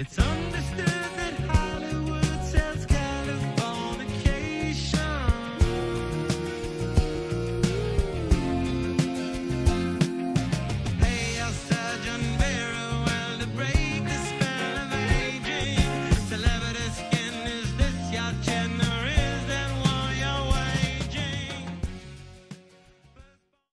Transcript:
It's understood.